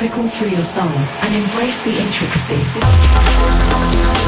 Trickle through your soul and embrace the intricacy.